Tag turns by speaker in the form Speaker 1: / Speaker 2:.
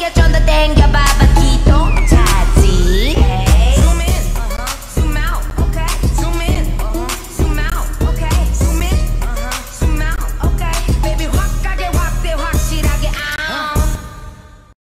Speaker 1: get on the thing, your.